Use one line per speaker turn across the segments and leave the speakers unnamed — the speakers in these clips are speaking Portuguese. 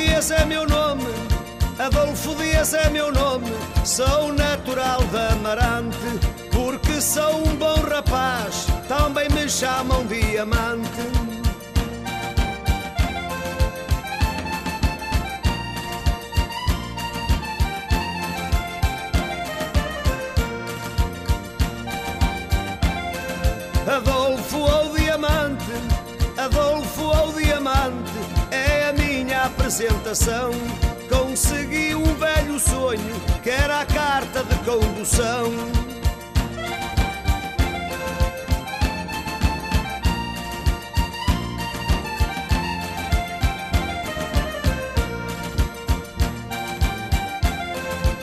Dias é meu nome, Adolfo Dias é meu nome. Sou natural de Amarante, porque sou um bom rapaz. Também me chamam Diamante. Adolfo ou Diamante, Adolfo ou Diamante, Consegui um velho sonho, que era a carta de condução.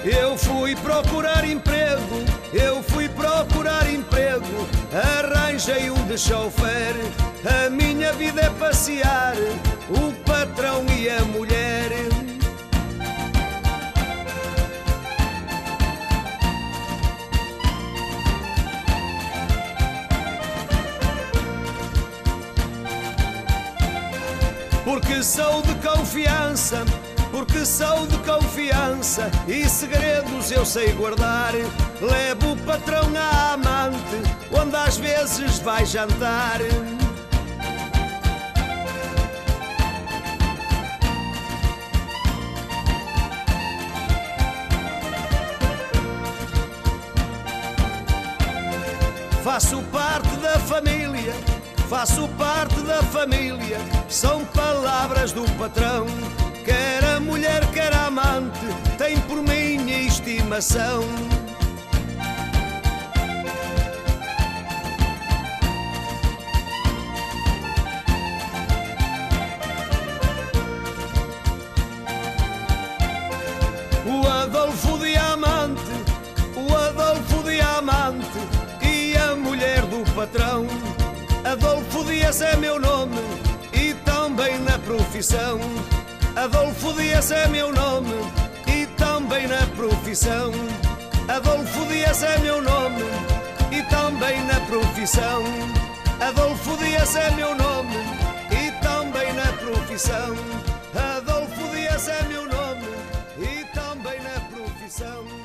Eu fui procurar emprego, eu fui procurar emprego, arranjei um de chofer. A minha vida é passear, o patrão e a mulher. Porque sou de confiança, porque sou de confiança e segredos eu sei guardar. Levo o patrão à amante, onde às vezes vai jantar. Faço parte da família, faço parte da família. São palavras do patrão. Quer a mulher, quer a amante, tem por mim estimação. Dias é meu nome e também na profissão. Adolfo Dias é meu nome e também na profissão. Adolfo Dias é meu nome e também na profissão. Adolfo Dias é meu nome e também na profissão. Adolfo Dias é meu nome e também na profissão.